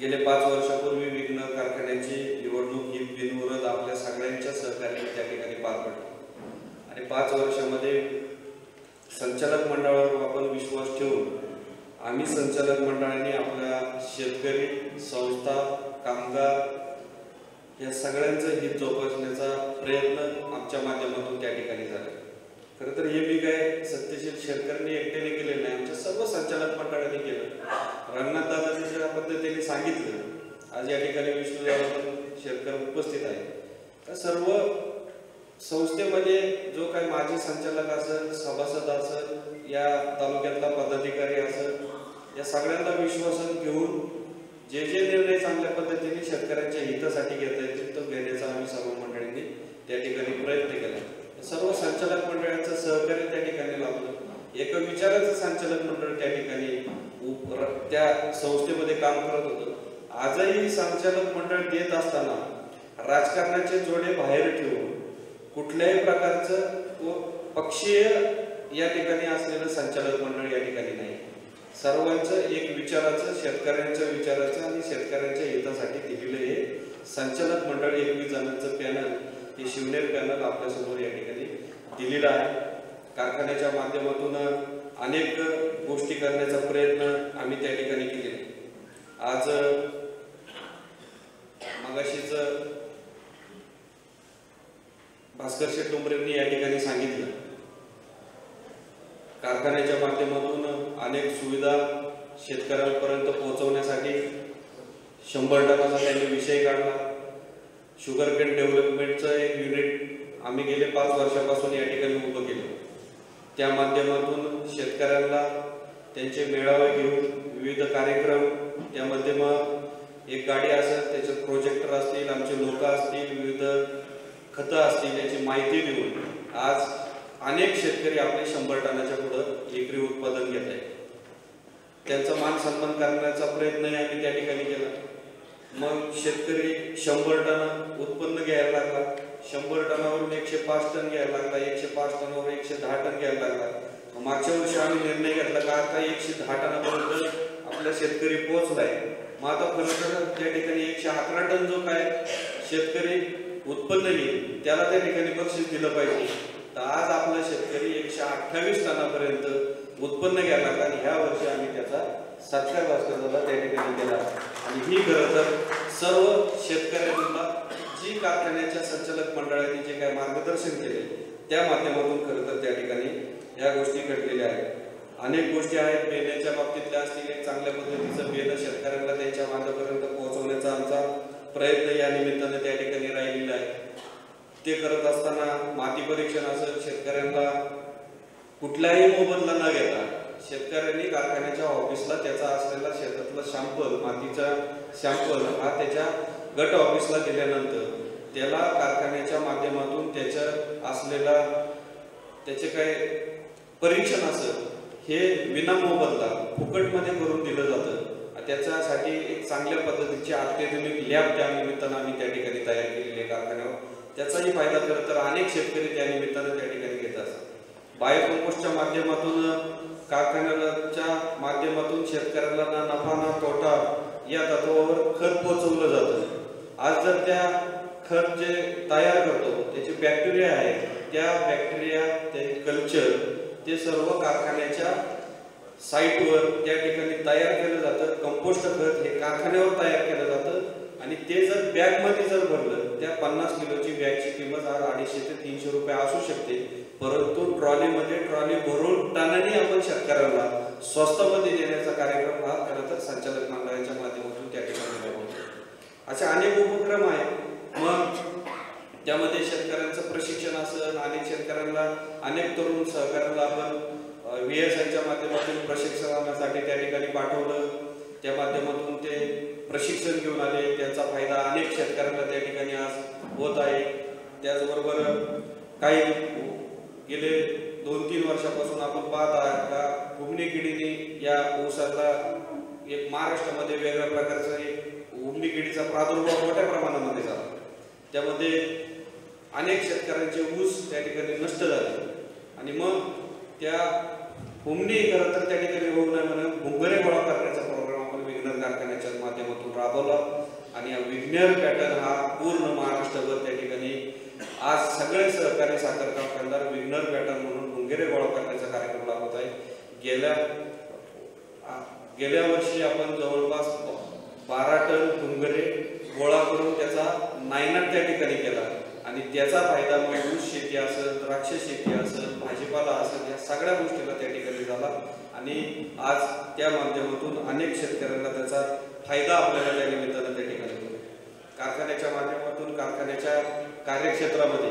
गेले पाच वर्षापूर्वी विघ्न कारखान्याची निवडणूक ही बिनविरोध आपल्या सगळ्यांच्या सहकार्याने त्या ठिकाणी पार पडली. आणि पाच वर्षामध्ये संचालक मंडळावर आपण विश्वास ठेवून आम्ही संचालक मंडळाने आपल्या शेतकरी संस्था कामगार या सगळ्यांचं हित जोपासण्याचा प्रयत्न आमच्या माध्यमातून त्या ठिकाणी झाला. खरं तर हे मी काय सत्यशील शेतकऱ्यांनी एकट्याने केलेलं नाही आमच्या सर्व संचालक मंडळाने केलं. रंगनाथ पद्धतीने सांगितलं. आज या ठिकाणी विष्णू पण शेतकरी उपस्थित आहे तर सर्व संस्थेमध्ये जो काही माजी संचालक असेल सभासद असेल या तालुक्यातला पदाधिकारी असेल या सगळ्यांना विश्वासात घेऊन जे जे निर्णय चांगल्या पद्धतीने शेतकऱ्यांच्या हितासाठी घेता येतील तो घेण्याचा आम्ही सर्व मंडळींनी त्या ठिकाणी प्रयत्न केला. सर्व संचालक मंडळाचं सहकार्य त्या ठिकाणी लाभलं. एका विचाराचं संचालक मंडळ त्या ठिकाणी त्या संस्थेमध्ये काम करत होतं. आजही संचालक मंडळ देत असताना राजकारणाचे जोडे बाहेर ठेवून कुठल्याही प्रकारचं व पक्षीय या ठिकाणी असलेलं संचालक मंडळ या ठिकाणी नाही. सर्वांचं एक विचाराचं शेतकऱ्यांच्या विचाराचं आणि शेतकऱ्यांच्या हितासाठी दिलेलं हे संचालक मंडळ एकवीस जणांचं पॅनल हे शिवनेर पॅनल आपल्यासमोर या ठिकाणी दिलेलं आहे. कारखान्याच्या माध्यमातून अनेक गोष्टी करण्याचा प्रयत्न आम्ही त्या ठिकाणी केले. आज मगाशीच भास्कर शेठ डोंबरेंनी या ठिकाणी सांगितलं. कारखान्याच्या माध्यमातून अनेक सुविधा शेतकऱ्यांपर्यंत पोहोचवण्यासाठी शंभर टनाचा त्यांनी विषय काढला. शुगर केन डेव्हलपमेंटचं एक युनिट आम्ही गेले पाच वर्षापासून या ठिकाणी उभं केलं. त्या माध्यमातून शेतकऱ्यांना त्यांचे मेळावे घेऊन विविध कार्यक्रम त्यामध्ये मग एक गाडी असेल त्याचे प्रोजेक्टर असतील आमचे लोक असतील विविध खतं असतील याची माहिती देऊन आज अनेक शेतकरी आपले शंभर टनाच्या पुढं एकरी उत्पादन घेत आहेत. त्यांचा मान सन्मान करण्याचा प्रयत्नही आम्ही त्या ठिकाणी केला. मग शेतकरी शंभर टन उत्पन्न घ्यायला लागला. शंभर टनावरून एकशे पाच टन घ्यायला लागला एकशे पाच टनावर एकशे दहा टन घ्यायला लागला. मागच्या वर्षी आम्ही निर्णय घेतला का आता एकशे दहा टनापर्यंत आपला शेतकरी पोहोचलाय. मग आता खरं त्या ठिकाणी एकशे अकरा टन जो काय शेतकरी उत्पन्न घेईल त्याला त्या ठिकाणी बक्षीस दिलं पाहिजे. तर आज आपला शेतकरी एकशे अठ्ठावीस टनापर्यंत उत्पन्न घ्यायला लागला आणि ह्या वर्षी आम्ही त्याचा सत्कार भास्करला त्या ठिकाणी केला आणि ही खरं तर सर्व शेतकऱ्यांना जी कारखान्याच्या संचालक मंडळाने जे काय मार्गदर्शन केले त्या माध्यमातून खरं तर त्या ठिकाणी या गोष्टी घडलेल्या आहेत. अनेक गोष्टी आहेत बेण्याच्या बाबतीतल्या असतील एक चांगल्या पद्धतीचं बेनं शेतकऱ्यांना त्यांच्या मार्गापर्यंत पोहोचवण्याचा आमचा प्रयत्न या निमित्ताने त्या ठिकाणी राहिलेला आहे. ते करत असताना माती परीक्षण असं शेतकऱ्यांना कुठलाही मोबदला न घेता शेतकऱ्यांनी कारखान्याच्या ऑफिसला त्याचा असलेला शेतातला शॅम्पल मातीचा शॅम्पल हा त्याच्या गट ऑफिसला दिल्यानंतर त्याला कारखान्याच्या माध्यमातून त्याच्या असलेला त्याचे काय परीक्षण असं हे विना मोबदला फुकटमध्ये करून दिलं जातं. त्याच्यासाठी एक चांगल्या पद्धतीची अत्याधुनिक लॅब त्या निमित्तानं आम्ही त्या ठिकाणी तयार केलेली आहे कारखान्यावर. त्याचाही फायदा खरं तर अनेक शेतकरी त्या निमित्तानं त्या ठिकाणी घेत असतात. बायोकंपोस्टच्या माध्यमातून कारखान्याच्या माध्यमातून शेतकऱ्याला ना नफा ना तोटा या तत्वावर खत पोहोचवलं जातं. आज जर त्या खत जे तयार करतो त्याचे बॅक्टेरिया आहेत त्या बॅक्टेरिया ते कल्चर ते सर्व कारखान्याच्या साईटवर त्या ठिकाणी तयार केलं जातं. कंपोस्ट खत हे कारखान्यावर तयार केलं जातं आणि ते जर बॅगमध्ये जर भरलं त्या पन्नास किलोची बॅगची किंमत आज अडीचशे ते तीनशे रुपये असू शकते. परंतु ट्रॉलीमध्ये ट्रॉली भरून टनाने आपण शेतकऱ्यांना स्वस्तामध्ये देण्याचा कार्यक्रम हा खरं तर संचालक मंडळाच्या माध्यमातून त्या ठिकाणी राबवतो असे अनेक उपक्रम आहेत. मग त्यामध्ये शेतकऱ्यांचं प्रशिक्षण असेल अनेक शेतकऱ्यांना अनेक तरुण सहकार्याला आपण व्ही एस आयच्या माध्यमातून प्रशिक्षणासाठी त्या ठिकाणी पाठवलं. त्या माध्यमातून ते प्रशिक्षण घेऊन आले. त्याचा फायदा अनेक शेतकऱ्यांना त्या ठिकाणी आज होत आहे. त्याचबरोबर काही गेले दोन तीन वर्षापासून आपण पाहत आहात का घुमणी किडीने या ऊसाला एक महाराष्ट्रामध्ये वेगळ्या प्रकारचा एक घुमणी किडीचा प्रादुर्भाव मोठ्या प्रमाणामध्ये झाला. त्यामध्ये अनेक शेतकऱ्यांचे ऊस त्या ठिकाणी नष्ट झाले. आणि मग त्या हुमणी खरं तर त्या ठिकाणी होऊ नये म्हणून भुंगरे गोळा करण्याचा प्रोग्राम आपण विघ्नर कारखान्याच्या माध्यमातून राबवला. आणि विघ्नर पॅटर्न हा पूर्ण महाराष्ट्रभर त्या ठिकाणी आज सगळे सहकारी साखर कारखानदार विघ्नर पॅटर्न म्हणून भुंगेरे गोळा करण्याचा कार्यक्रम राबवत आहे गेल्या गेल्या वर्षी आपण जवळपास बारा टन भुंगरे गोळा करून त्याचा नायनाट त्या ठिकाणी केला. आणि त्याचा फायदा मग ऊस शेती असेल द्राक्ष शेती असेल भाजीपाला असेल या सगळ्या गोष्टीला त्या ठिकाणी झाला. आणि आज त्या माध्यमातून अनेक शेतकऱ्यांना त्याचा फायदा आपल्याला त्या निमित्तानं त्या ठिकाणी होतो. कारखान्याच्या माध्यमातून कारखान्याच्या कार्यक्षेत्रामध्ये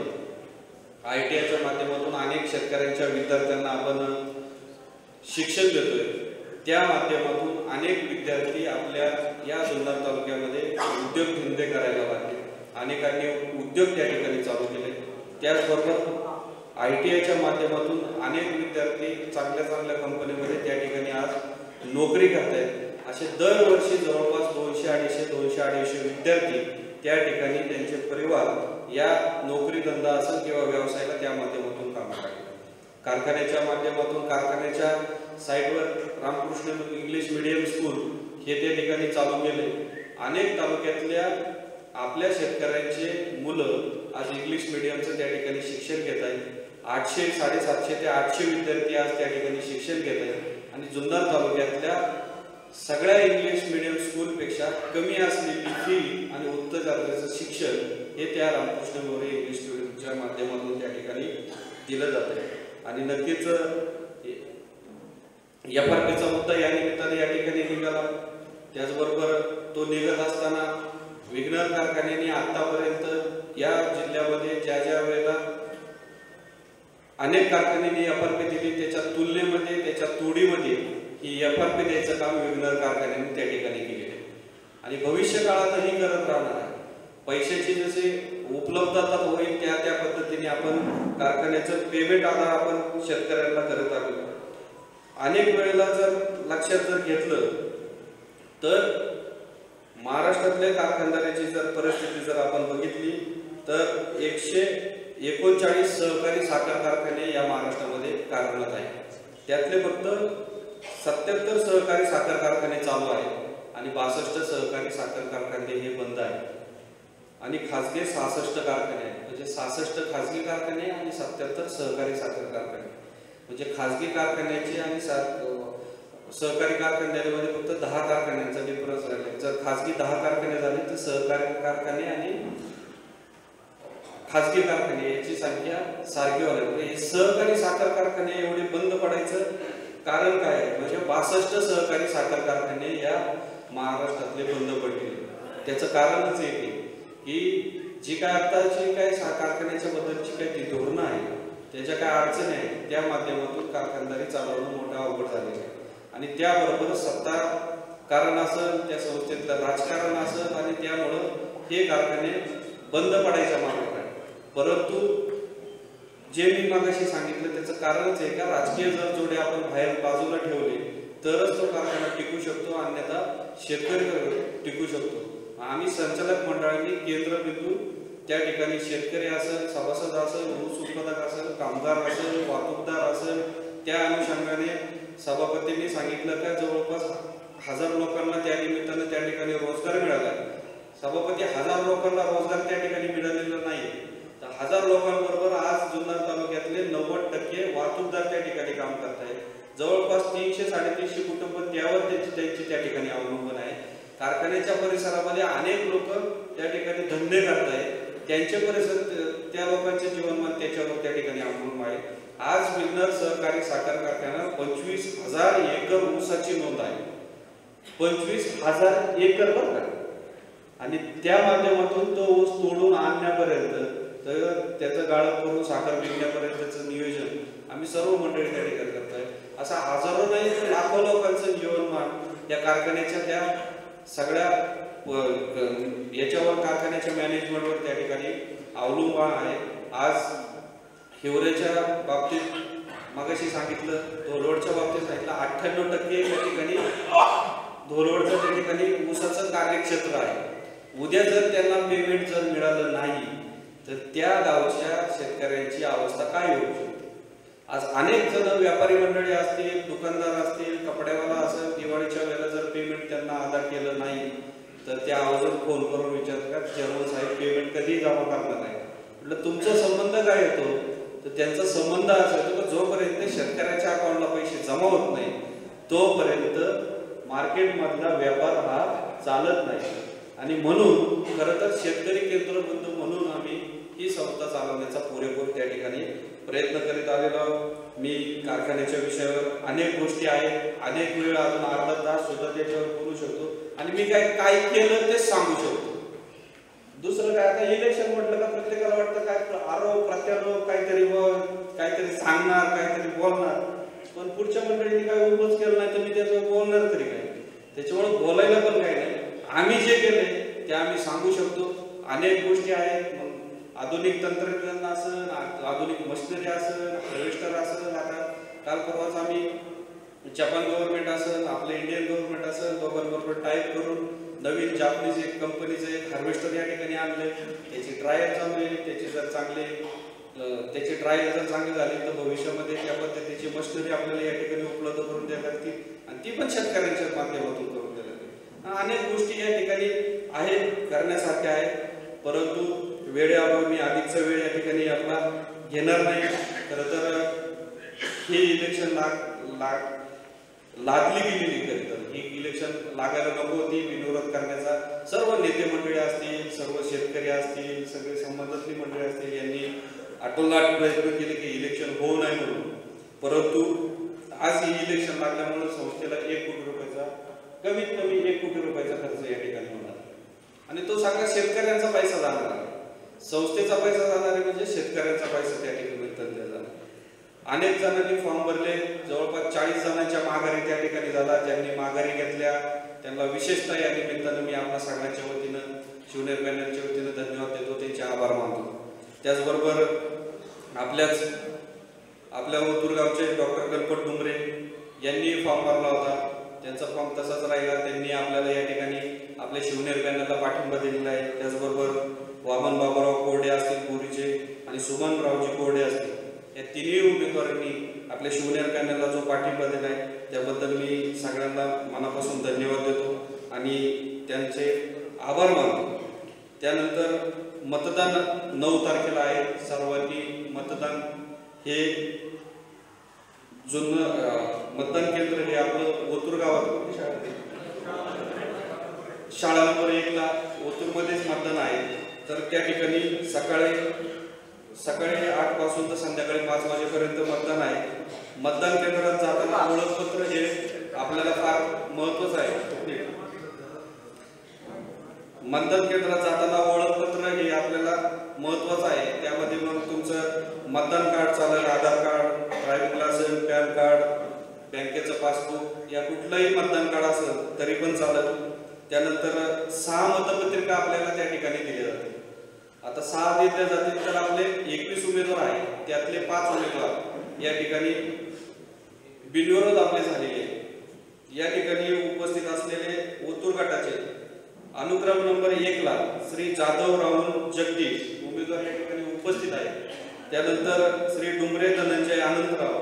आय टी आयच्या माध्यमातून अनेक शेतकऱ्यांच्या विद्यार्थ्यांना आपण शिक्षण देतोय. त्या माध्यमातून अनेक विद्यार्थी आपल्या या जुन्नर तालुक्यामध्ये उद्योगधंदे करायला लागले. अनेकांनी उद्योग त्या ठिकाणी चालू केले. त्याचबरोबर आय टी आयच्या माध्यमातून अनेक विद्यार्थी चांगल्या चांगल्या कंपनीमध्ये त्या ठिकाणी आज नोकरी करत आहेत असे दरवर्षी जवळपास दोनशे अडीचशे दोनशे अडीचशे विद्यार्थी त्या ठिकाणी त्यांचे परिवार या नोकरी धंदा असेल किंवा व्यवसायाला त्या माध्यमातून काम करतात कारखान्याच्या माध्यमातून कारखान्याच्या साईटवर रामकृष्ण इंग्लिश मीडियम स्कूल हे त्या ठिकाणी चालू केले. अनेक तालुक्यातल्या आपल्या शेतकऱ्यांचे मुलं आज इंग्लिश मिडियमचं त्या ठिकाणी शिक्षण घेत आहेत. आठशे साडेसातशे ते आठशे विद्यार्थी आज त्या ठिकाणी शिक्षण घेत आहेत. आणि जुन्नर तालुक्यातल्या सगळ्या इंग्लिश मिडियम स्कूलपेक्षा कमी असलेली फी आणि उच्च दर्जाचं शिक्षण हे त्या रामकृष्ण मोरे इंग्लिश मिडियमच्या माध्यमातून त्या ठिकाणी दिलं जात आहे आणि नक्कीच एफ आर पीचा मुद्दा या निमित्ताने या ठिकाणी निघाला. त्याचबरोबर तो निघत असताना विघ्नर कारखान्याने आतापर्यंत या जिल्ह्यामध्ये ज्या ज्या वेळेला अनेक कारखान्यांनी एफ आर पी दिली त्याच्या तुलनेमध्ये त्याच्या तोडीमध्ये ही एफ आर पी द्यायचं काम विघ्नर कारखान्याने त्या ठिकाणी केलेलं आहे. आणि भविष्य काळातही करत राहणार आहे. पैशाची जशी उपलब्धता होईल त्या त्या पद्धतीने आपण कारखान्याचं पेमेंट आधार आपण शेतकऱ्यांना करत आलो अनेक वेळेला जर लक्षात जर घेतलं तर महाराष्ट्रातल्या कारखानदाराची जर परिस्थिती जर आपण बघितली तर एकशे एकोणचाळीस सहकारी साखर कारखाने या महाराष्ट्रामध्ये कार्यरत आहेत. त्यातले फक्त सत्याहत्तर सहकारी साखर कारखाने चालू आहेत आणि बासष्ट सहकारी साखर कारखाने हे बंद आहेत. आणि खासगी सहासष्ट कारखाने आहेत. म्हणजे सहासष्ट खासगी कारखाने आणि सत्याहत्तर सहकारी साखर कारखाने. म्हणजे खासगी कारखान्याचे आणि सहकारी कारखान्यामध्ये फक्त दहा कारखान्यांचा डिफरन्स राहिला जर खासगी दहा कारखाने झाले तर सहकारी कारखाने आणि खासगी कारखाने याची संख्या सारखी व्हायला म्हणजे हे सहकारी साखर कारखाने एवढे बंद पडायचं कारण काय? आहे म्हणजे बासष्ट सहकारी साखर कारखाने या महाराष्ट्रातले बंद पडले. त्याचं कारणच एक आहे की जी काय आताची काय कारखान्याच्या बद्दलची काही ती धोरणं आहे त्याच्या काय अडचणी आहेत त्या माध्यमातून कारखानदारी चालवणं मोठं अवघड झालेलं आहे. आणि त्याबरोबर सत्ता कारण असेल त्या संस्थेतलं राजकारण असेल आणि त्यामुळं हे कारखाने बंद पडायच्या मार्गात आहे परंतु जे मी मागाशी सांगितलं त्याचं कारणच आहे का? राजकीय जर जोडे आपण बाहेर बाजूला ठेवले तरच तो कारखाना टिकू शकतो अन्यथा शेतकरी टिकू शकतो. आम्ही संचालक मंडळांनी केंद्रबिंदू त्या ठिकाणी शेतकरी असेल सभासद असेल ऊस उत्पादक असेल कामगार असेल वाहतूकदार असेल त्या अनुषंगाने सभापतींनी सांगितलं का जवळपास हजार लोकांना त्या निमित्तानं त्या ठिकाणी रोजगार मिळाला. सभापती हजार लोकांना रोजगार त्या ठिकाणी मिळालेला नाही तर हजार लोकांबरोबर आज जुन्नर तालुक्यातले नव्वद टक्के वाहतूकदार त्या ठिकाणी काम करत आहेत जवळपास तीनशे साडेतीनशे कुटुंब त्यावर त्यांची त्यांची त्या ठिकाणी अवलंबून आहे. कारखान्याच्या परिसरामध्ये अनेक लोक त्या ठिकाणी धंदे करत आहेत त्यांच्या परिसर त्या लोकांचे जीवनमान त्याच्यावर त्या ठिकाणी अवलंबून आहे. आज विघ्नर सहकारी साखर कारखाना पंचवीस हजार एकर ऊसाची नोंद आहे. पंचवीस हजार एकर बरं का. आणि त्या माध्यमातून तो ऊस तोडून आणण्यापर्यंत तर त्याचं गाळप करून साखर विकण्यापर्यंतचं नियोजन आम्ही सर्व मंडळी त्या ठिकाणी करतोय. असा हजारो नाही लाखो लोकांचं जीवनमान या कारखान्याच्या त्या सगळ्या याच्यावर कारखान्याच्या मॅनेजमेंटवर त्या ठिकाणी अवलंबून आहे. आज हिवरेच्या बाबतीत मगाशी सांगितलं धोलवडच्या बाबतीत सांगितलं अठ्ठ्याण्णव टक्के त्या ठिकाणी धोरडचं त्या ठिकाणी ऊसाचं कार्यक्षेत्र आहे. उद्या जर त्यांना पेमेंट जर मिळालं नाही तर त्या गावच्या शेतकऱ्यांची अवस्था काय होऊ शकते? आज अनेक जण व्यापारी मंडळी असतील दुकानदार असतील कपड्यावाला असेल दिवाळीच्या वेळेला जर पेमेंट त्यांना अदा केलं नाही तर ते आवर्जून फोन करून विचारतात चेअरमन साहेब पेमेंट कधी जमा करणार आहे म्हटलं तुमचा संबंध काय येतो तर त्यांचा संबंध असा येतो की जोपर्यंत शेतकऱ्याच्या अकाउंटला पैसे जमा होत नाही तोपर्यंत मार्केटमधला व्यापार हा चालत नाही. आणि म्हणून खरं तर शेतकरी केंद्रबंधू म्हणून आम्ही ही संस्था चालवण्याचा पुरेपूर त्या ठिकाणी प्रयत्न करीत आलेलो आहोत. मी कारखान्याच्या विषयावर अनेक गोष्टी आहेत. अनेक वेळ अजून अर्धा तास सुद्धा त्याच्यावर बोलू शकतो. आणि मी काय काय केलं ते सांगू शकतो. दुसरं काय आता इलेक्शन म्हटलं का प्रत्येकाला वाटतं काय आरोप प्रत्यारोप काहीतरी काहीतरी सांगणार काहीतरी बोलणार. पण पुढच्या मंडळींनी काय उभंच केलं नाही तर मी त्याचं बोलणार तरी काय? त्याच्यामुळे बोलायला पण काही नाही. आम्ही जे केले ते आम्ही सांगू शकतो. अनेक गोष्टी आहेत. आधुनिक तंत्रज्ञान असन आधुनिक मशिनरी असन हार्वेस्टर असन आता काल परवाच आम्ही जपान गव्हर्नमेंट असेल आपलं इंडियन गव्हर्नमेंट असेल दोघांबरोबर टाईप करून नवीन जापनीज एक कंपनीचं एक हार्वेस्टर या ठिकाणी आणले त्याची ट्रायल चालू आहे त्याची जर चांगले त्याचे त्याची ट्रायल जर चांगली झाली तर भविष्यामध्ये त्या पद्धतीची मशिनरी आपल्याला या ठिकाणी उपलब्ध करून द्या लागतील आणि ती पण शेतकऱ्यांच्या माध्यमातून करून द्या लागतील अनेक गोष्टी या ठिकाणी आहेत करण्यासारख्या आहेत. परंतु वेळेअभावी मी अधिकचा वेळ या ठिकाणी आपला घेणार नाही. खरं तर हे इलेक्शन लाग लाग लागली गेलेली खरी तर. ही इलेक्शन लागायला नको होती विरोध करण्याचा सर्व नेते मंडळी असतील सर्व शेतकरी असतील सगळे संबंधातली मंडळी असतील यांनी आटोलाट प्रयत्न केले की इलेक्शन होऊ नये म्हणून. परंतु आज ही इलेक्शन लागल्यामुळे संस्थेला एक कोटी रुपयाचा कमीत कमी एक कोटी रुपयाचा खर्च या ठिकाणी होणार आणि तो सगळा शेतकऱ्यांचा पैसा जाणार आहे. संस्थेचा पैसा जाणार आहे म्हणजे शेतकऱ्यांचा पैसा त्या ठिकाणी अनेक जणांनी फॉर्म भरले. जवळपास चाळीस जणांच्या माघारी त्या ठिकाणी झाला. ज्यांनी माघारी घेतल्या त्यांना विशेषतः या निमित्तानं मी आपल्या सगळ्यांच्या वतीनं शिवनेर पॅनलच्या वतीनं धन्यवाद देतो. त्यांचे आभार मानतो. त्याचबरोबर आपल्याच आपल्या ओतूरगावचे डॉक्टर गणपत डुंगरे यांनी फॉर्म भरला होता. त्यांचा फॉर्म तसाच राहिला. त्यांनी आपल्याला या ठिकाणी आपल्या शिवनेर पॅनलला पाठिंबा दिलेला आहे. त्याचबरोबर वामन बाबाराव कोरडे असतील पुरीचे आणि सुमनरावजी कोरडे असतील. या तिन्ही उमेदवारांनी आपल्या शिवनेर पॅनलला जो पाठिंबा दिला आहे त्याबद्दल मी सगळ्यांना मनापासून धन्यवाद देतो आणि त्यांचे आभार मानतो. त्यानंतर मतदान नऊ तारखेला आहे. सर्वांनी मतदान हे जुनं मतदान केंद्र हे आपलं ओतूर गावात शाळा शाळा नंबर एकला ओतूरमध्येच मतदान आहे. तर त्या ठिकाणी सकाळी सकाळी आठपासून तर संध्याकाळी पाच वाजेपर्यंत मतदान आहे. मतदान केंद्रात जाताना ओळखपत्र हे आपल्याला फार महत्वाचं आहे. मतदान केंद्रात जाताना ओळखपत्र हे आपल्याला महत्वाचं आहे. त्यामध्ये मग तुमचं मतदान कार्ड चालेल Aadhaar card driving licence PAN card बँकेचं पासबुक या कुठलंही मतदान कार्ड असेल तरी पण चालेल. त्यानंतर सहा मतपत्रिका आपल्याला त्या ठिकाणी दिल्या जाते आता सहा दिल्या जातील तर आपले एकवीस उमेदवार आहेत. त्यातले पाच उमेदवार या ठिकाणी बिनविरोध आपले झालेले या ठिकाणी उपस्थित असलेले ओतूर गटाचे अनुक्रम नंबर एक ला श्री जाधव राहुल जगदीश उमेदवार या ठिकाणी उपस्थित आहेत. त्यानंतर श्री डुंबरे धनंजय आनंदराव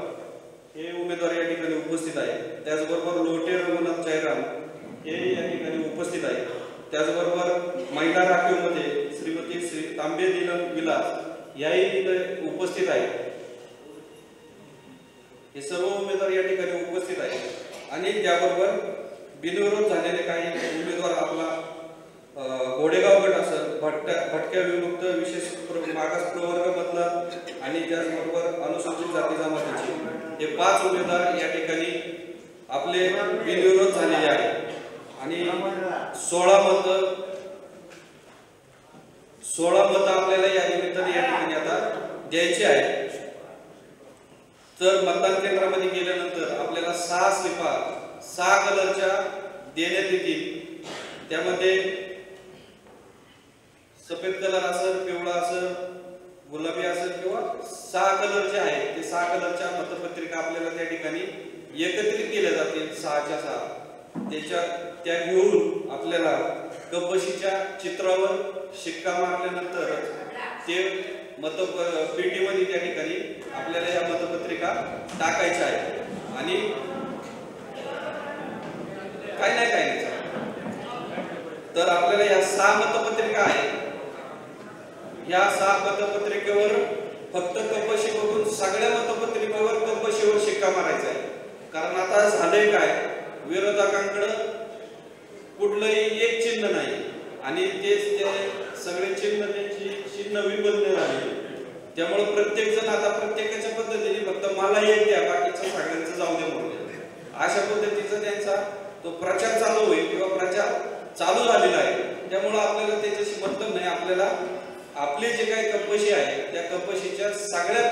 हे उमेदवार या ठिकाणी उपस्थित आहेत. त्याचबरोबर लोटे रघुनाथ जयराम हे या ठिकाणी उपस्थित आहेत. त्याचबरोबर महिला राखीवमध्ये श्रीमती श्री तांबे नीलम विलास याही तिथे उपस्थित आहेत. हे सर्व उमेदवार या ठिकाणी उपस्थित आहेत. आणि त्याबरोबर बिनविरोध झालेले काही उमेदवार आपला घोडेगाव गट असेल भटक्या भटक्या विमुक्त विशेष मागास प्रवर्गामधला आणि त्याचबरोबर अनुसूचित जाती जमातीची हे पाच उमेदवार या ठिकाणी आपले बिनविरोध झालेले आहेत. आणि सोळा मत सोळा मतं आपल्याला या निमित्ताने या ठिकाणी आता द्यायची आहेत. तर मतदान केंद्रामध्ये गेल्यानंतर आपल्याला सहा स्लिपा सहा कलरच्या देण्यात येतील. त्यामध्ये सफेद कलर असेल पिवळा असेल गुलाबी असेल किंवा सहा कलर जे आहेत ते सहा कलरच्या मतपत्रिका आपल्याला त्या ठिकाणी एकत्रित केल्या जातील सहाच्या सहा. त्याच्या त्या घेऊन आपल्याला कपशीच्या चित्रावर शिक्का मारल्यानंतर ते मत पेटीमध्ये त्या ठिकाणी आपल्याला या मतपत्रिका टाकायच्या आहेत. आणि काय नाही काय नाही. तर आपल्याला या सहा मतपत्रिका आहेत. या सहा मतपत्रिकेवर फक्त कपशी बघून सगळ्या मतपत्रिकेवर कपशीवर शिक्का मारायचा आहे. कारण आता झालंय काय? विरोधकांकडं कुठलंही एक चिन्ह नाही. आणि तेच ते सगळे चिन्ह त्यांची चिन्ह विबंध झाली त्यामुळे प्रत्येक जण आता प्रत्येकाच्या पद्धतीने फक्त मला एक द्या बाकीचं सगळ्यांचं जाऊ दे म्हणून. अशा पद्धतीचा त्यांचा तो प्रचार चालू होईल किंवा प्रचार चालू झालेला आहे. त्यामुळं आपल्याला त्याच्याशी मतलब नाही. आपल्याला आपली जे काही कपशी आहे त्या कपशीच्या सगळ्या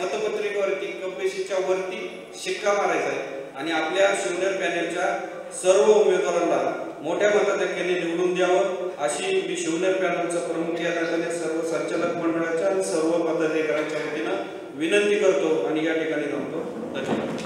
मतपत्रिकेवरती कपशीच्या वरती शिक्का मारायचा आहे. आणि आपल्या शिवनेर पॅनेलच्या सर्व उमेदवारांना मोठ्या मताधिक्याने निवडून द्यावं अशी मी शिवनेर पॅनलचा प्रमुख या नात्याने सर्व संचालक मंडळाच्या आणि सर्व पदाधिकाऱ्यांच्या वतीनं विनंती करतो आणि या ठिकाणी थांबतो धन्यवाद.